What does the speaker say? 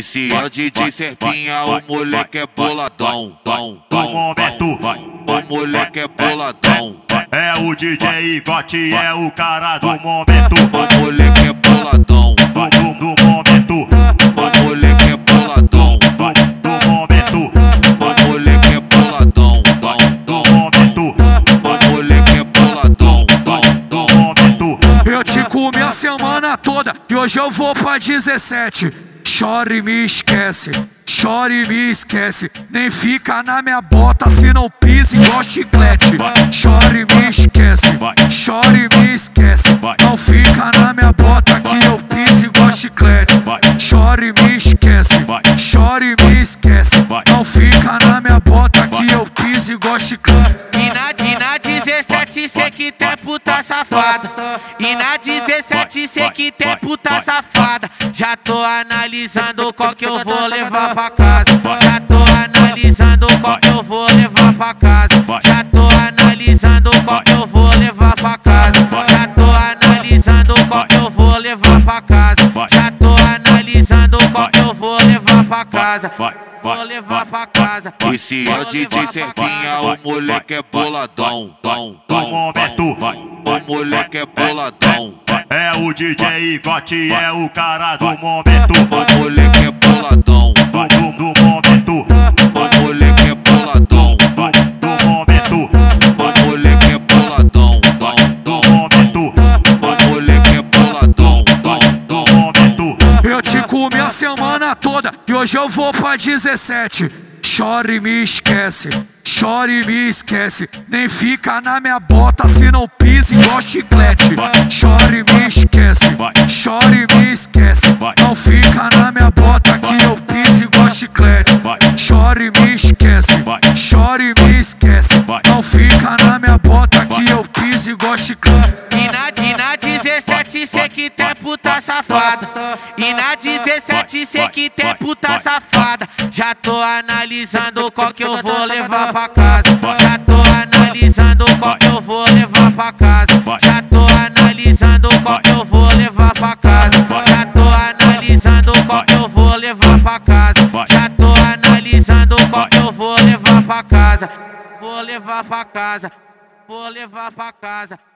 É o DJ Serpinha, o moleque é boladão. Dom, Do momento, O moleque é boladão. é o DJ Igote, é o cara do momento. O moleque é boladão. Do, do, do momento, O moleque é boladão. do, do momento, O moleque é boladão. Dom, do dom. momento, O moleque é boladão. Dom, dom. do momento. Eu te comi a semana toda e hoje eu vou pra 17. Chora e me esquece, chora e me esquece. Nem fica na minha bota se não pisa igual chiclete. Chora e me esquece, chora e me esquece. Não fica na minha bota que eu piso igual chiclete. Chora e me esquece, chora e me esquece. Não fica na minha bota que eu piso igual chiclete. E na, e na 17 cê que tem puta safada. E na 17 cê que tem puta safada. Já tô analisando qual que eu vou levar pra casa. Já tô analisando qual que eu vou levar pra casa. Já tô analisando qual que eu vou levar pra casa. Já tô analisando qual que eu vou levar pra casa. Já tô analisando qual que eu vou levar pra casa. Vou levar pra casa. Esse é o Vou DJ Serpinha, o moleque é boladão. Do momento, O moleque é boladão. é o DJ Igote, é o cara do momento. O moleque é boladão. Do, do, do comi a semana toda e hoje eu vou pra 17. Chora e me esquece, chora e me esquece. Nem fica na minha bota se não pisa igual chiclete. Chora e me esquece, chora e me esquece. Não fica na minha bota que eu piso igual chiclete. Chora e me esquece, chora e me esquece. Não fica na minha bota que eu piso igual chiclete. E na, e na 17 cê que tem puta safada. E na 17 cê que tem puta safada. Já tô analisando qual que eu vou levar pra casa. Já tô analisando qual que eu vou levar pra casa. Já tô analisando qual que eu vou levar pra casa. Já tô analisando qual que eu vou levar pra casa. Já tô analisando qual que eu vou levar pra casa. Vou levar pra casa. Vou levar pra casa.